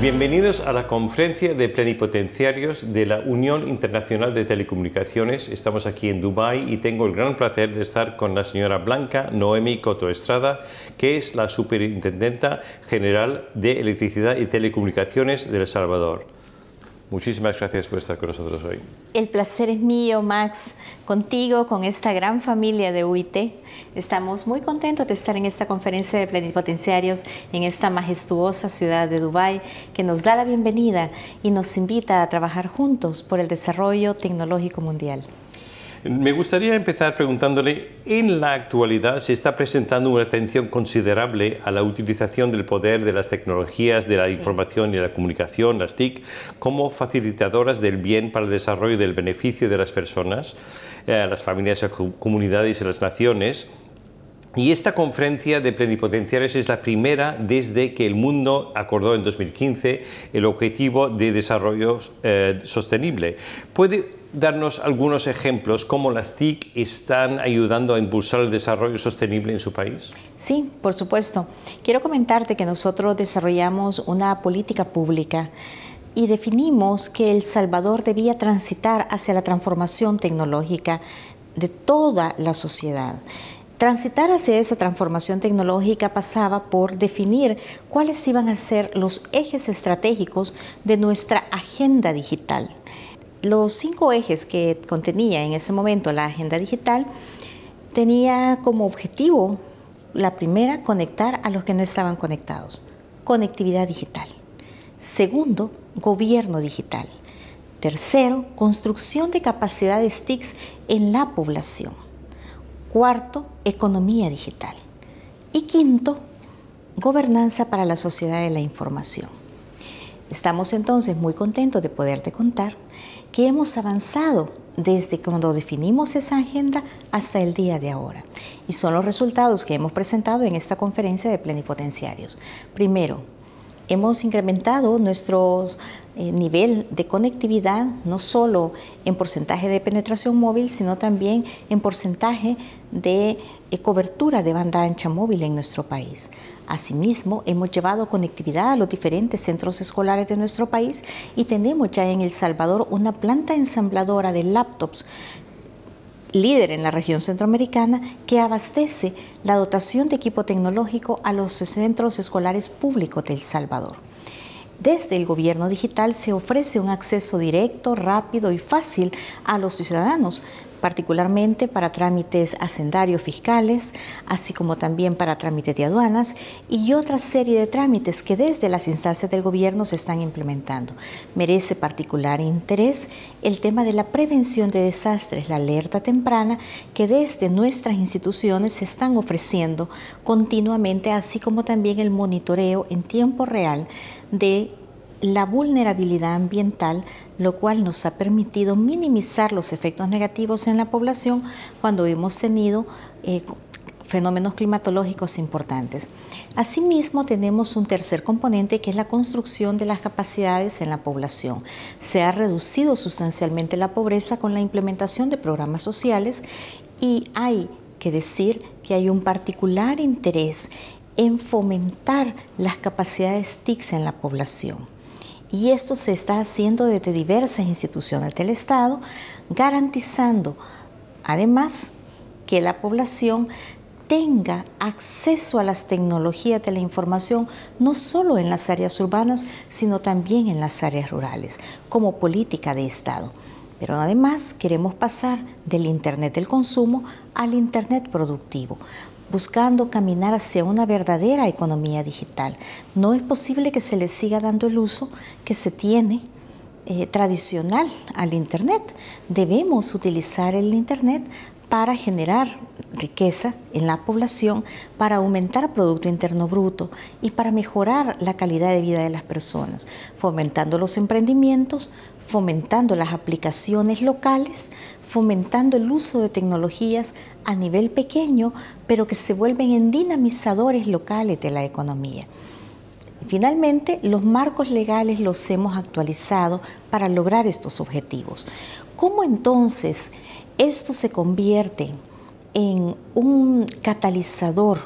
Bienvenidos a la conferencia de plenipotenciarios de la Unión Internacional de Telecomunicaciones. Estamos aquí en Dubái y tengo el gran placer de estar con la señora Blanca Noemi Coto Estrada, que es la Superintendenta General de Electricidad y Telecomunicaciones de El Salvador. Muchísimas gracias por estar con nosotros hoy. El placer es mío, Max, contigo, con esta gran familia de UIT. Estamos muy contentos de estar en esta conferencia de plenipotenciarios en esta majestuosa ciudad de Dubái que nos da la bienvenida y nos invita a trabajar juntos por el desarrollo tecnológico mundial. Me gustaría empezar preguntándole, en la actualidad se está presentando una atención considerable a la utilización del poder de las tecnologías de la información y la comunicación, las TIC, como facilitadoras del bien para el desarrollo del beneficio de las personas, eh, las familias, las comunidades y las naciones y esta conferencia de plenipotenciarios es la primera desde que el mundo acordó en 2015 el objetivo de desarrollo eh, sostenible. ¿Puede darnos algunos ejemplos cómo las TIC están ayudando a impulsar el desarrollo sostenible en su país? Sí, por supuesto. Quiero comentarte que nosotros desarrollamos una política pública y definimos que El Salvador debía transitar hacia la transformación tecnológica de toda la sociedad. Transitar hacia esa transformación tecnológica pasaba por definir cuáles iban a ser los ejes estratégicos de nuestra agenda digital. Los cinco ejes que contenía en ese momento la agenda digital tenía como objetivo, la primera, conectar a los que no estaban conectados, conectividad digital. Segundo, gobierno digital. Tercero, construcción de capacidades TICs en la población. Cuarto, economía digital. Y quinto, gobernanza para la sociedad de la información. Estamos entonces muy contentos de poderte contar que hemos avanzado desde cuando definimos esa agenda hasta el día de ahora. Y son los resultados que hemos presentado en esta conferencia de plenipotenciarios. Primero, hemos incrementado nuestro eh, nivel de conectividad, no solo en porcentaje de penetración móvil, sino también en porcentaje de eh, cobertura de banda ancha móvil en nuestro país. Asimismo, hemos llevado conectividad a los diferentes centros escolares de nuestro país y tenemos ya en El Salvador una planta ensambladora de laptops líder en la región centroamericana que abastece la dotación de equipo tecnológico a los centros escolares públicos de El Salvador. Desde el gobierno digital se ofrece un acceso directo, rápido y fácil a los ciudadanos particularmente para trámites hacendarios fiscales, así como también para trámites de aduanas y otra serie de trámites que desde las instancias del gobierno se están implementando. Merece particular interés el tema de la prevención de desastres, la alerta temprana que desde nuestras instituciones se están ofreciendo continuamente, así como también el monitoreo en tiempo real de la vulnerabilidad ambiental, lo cual nos ha permitido minimizar los efectos negativos en la población cuando hemos tenido eh, fenómenos climatológicos importantes. Asimismo, tenemos un tercer componente que es la construcción de las capacidades en la población. Se ha reducido sustancialmente la pobreza con la implementación de programas sociales y hay que decir que hay un particular interés en fomentar las capacidades TICS en la población y esto se está haciendo desde diversas instituciones del Estado, garantizando además que la población tenga acceso a las tecnologías de la información, no solo en las áreas urbanas, sino también en las áreas rurales, como política de Estado. Pero además queremos pasar del Internet del consumo al Internet productivo, buscando caminar hacia una verdadera economía digital. No es posible que se le siga dando el uso que se tiene eh, tradicional al Internet. Debemos utilizar el Internet para generar riqueza en la población, para aumentar Producto Interno Bruto y para mejorar la calidad de vida de las personas, fomentando los emprendimientos, fomentando las aplicaciones locales, fomentando el uso de tecnologías a nivel pequeño, pero que se vuelven en dinamizadores locales de la economía. Finalmente, los marcos legales los hemos actualizado para lograr estos objetivos. ¿Cómo entonces esto se convierte en un catalizador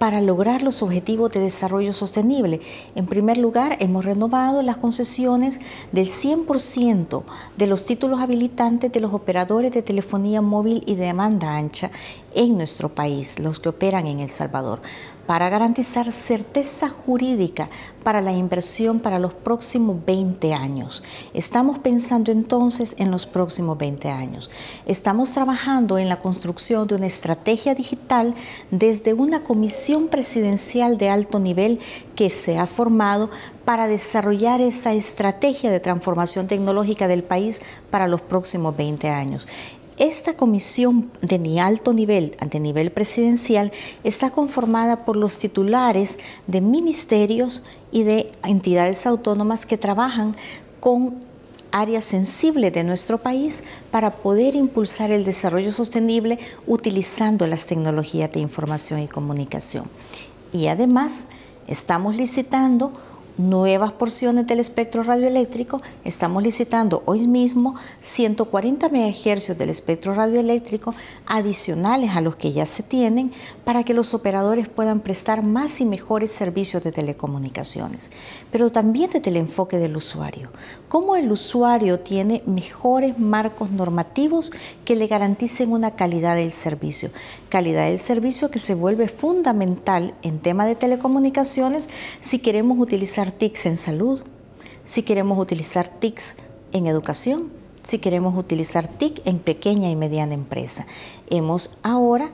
para lograr los objetivos de desarrollo sostenible. En primer lugar, hemos renovado las concesiones del 100% de los títulos habilitantes de los operadores de telefonía móvil y de demanda ancha en nuestro país, los que operan en El Salvador para garantizar certeza jurídica para la inversión para los próximos 20 años. Estamos pensando entonces en los próximos 20 años. Estamos trabajando en la construcción de una estrategia digital desde una comisión presidencial de alto nivel que se ha formado para desarrollar esta estrategia de transformación tecnológica del país para los próximos 20 años. Esta comisión de alto nivel, ante nivel presidencial, está conformada por los titulares de ministerios y de entidades autónomas que trabajan con áreas sensibles de nuestro país para poder impulsar el desarrollo sostenible utilizando las tecnologías de información y comunicación. Y además estamos licitando nuevas porciones del espectro radioeléctrico. Estamos licitando hoy mismo 140 MHz del espectro radioeléctrico adicionales a los que ya se tienen para que los operadores puedan prestar más y mejores servicios de telecomunicaciones, pero también desde el enfoque del usuario. Cómo el usuario tiene mejores marcos normativos que le garanticen una calidad del servicio. Calidad del servicio que se vuelve fundamental en tema de telecomunicaciones si queremos utilizar TICs en salud, si queremos utilizar TICs en educación, si queremos utilizar TIC en pequeña y mediana empresa. Hemos ahora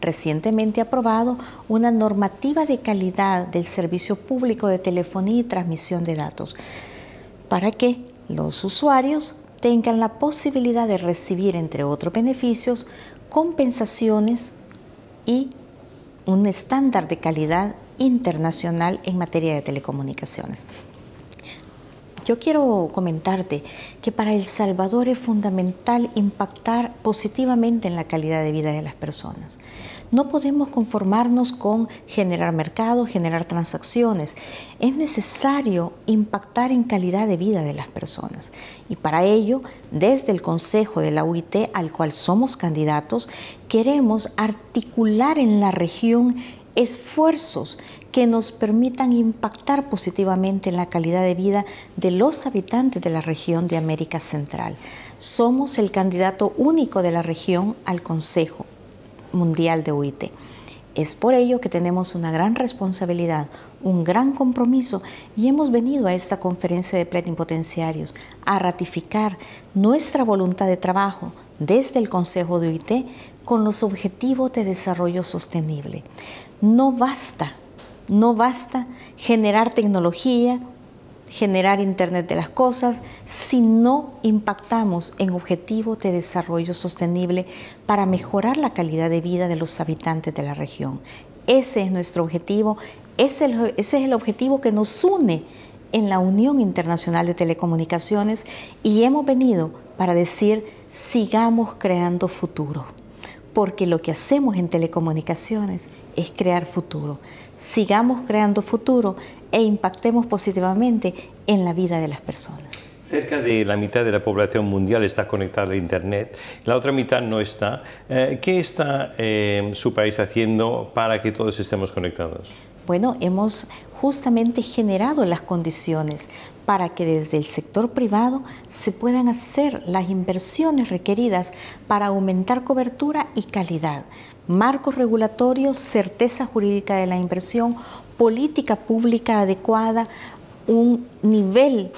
recientemente aprobado una normativa de calidad del servicio público de telefonía y transmisión de datos para que los usuarios tengan la posibilidad de recibir, entre otros beneficios, compensaciones y un estándar de calidad internacional en materia de telecomunicaciones. Yo quiero comentarte que para El Salvador es fundamental impactar positivamente en la calidad de vida de las personas. No podemos conformarnos con generar mercado, generar transacciones. Es necesario impactar en calidad de vida de las personas. Y para ello, desde el Consejo de la UIT, al cual somos candidatos, queremos articular en la región esfuerzos que nos permitan impactar positivamente en la calidad de vida de los habitantes de la región de América Central. Somos el candidato único de la región al Consejo Mundial de UIT. Es por ello que tenemos una gran responsabilidad, un gran compromiso y hemos venido a esta conferencia de plenipotenciarios a ratificar nuestra voluntad de trabajo desde el Consejo de UIT con los objetivos de desarrollo sostenible. No basta, no basta generar tecnología, generar Internet de las Cosas, si no impactamos en objetivos de desarrollo sostenible para mejorar la calidad de vida de los habitantes de la región. Ese es nuestro objetivo, ese es el objetivo que nos une en la Unión Internacional de Telecomunicaciones y hemos venido para decir sigamos creando futuro porque lo que hacemos en telecomunicaciones es crear futuro. Sigamos creando futuro e impactemos positivamente en la vida de las personas. Cerca de la mitad de la población mundial está conectada a Internet, la otra mitad no está. Eh, ¿Qué está eh, su país haciendo para que todos estemos conectados? Bueno, hemos justamente generado las condiciones para que desde el sector privado se puedan hacer las inversiones requeridas para aumentar cobertura y calidad, marcos regulatorios, certeza jurídica de la inversión, política pública adecuada, un nivel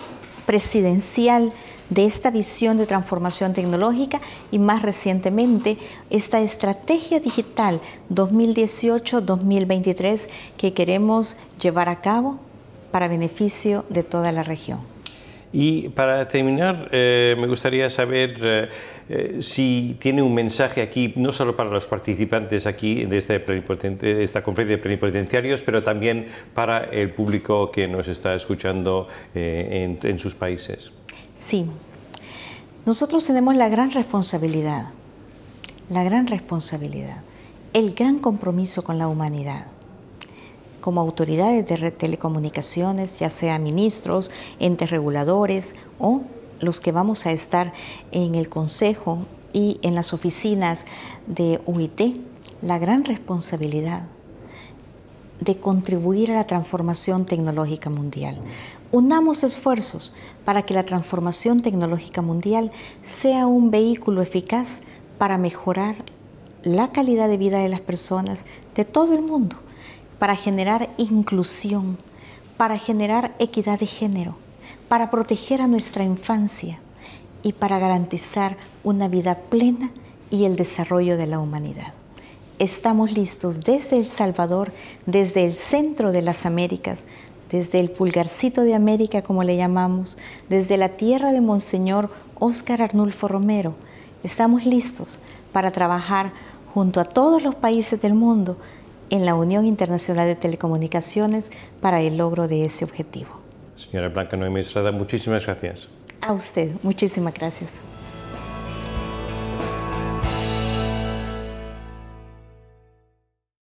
presidencial de esta visión de transformación tecnológica y más recientemente esta estrategia digital 2018-2023 que queremos llevar a cabo para beneficio de toda la región. Y para terminar, eh, me gustaría saber eh, eh, si tiene un mensaje aquí, no solo para los participantes aquí de, este de esta conferencia de plenipotenciarios, pero también para el público que nos está escuchando en, en sus países. Sí, nosotros tenemos la gran responsabilidad, la gran responsabilidad, el gran compromiso con la humanidad como autoridades de telecomunicaciones, ya sea ministros, entes reguladores o los que vamos a estar en el Consejo y en las oficinas de UIT, la gran responsabilidad de contribuir a la transformación tecnológica mundial. Unamos esfuerzos para que la transformación tecnológica mundial sea un vehículo eficaz para mejorar la calidad de vida de las personas de todo el mundo, para generar inclusión, para generar equidad de género, para proteger a nuestra infancia y para garantizar una vida plena y el desarrollo de la humanidad. Estamos listos desde El Salvador, desde el centro de las Américas, desde el pulgarcito de América, como le llamamos, desde la tierra de Monseñor Óscar Arnulfo Romero. Estamos listos para trabajar junto a todos los países del mundo en la Unión Internacional de Telecomunicaciones para el logro de ese objetivo. Señora Blanca Noemí Estrada, muchísimas gracias. A usted, muchísimas gracias.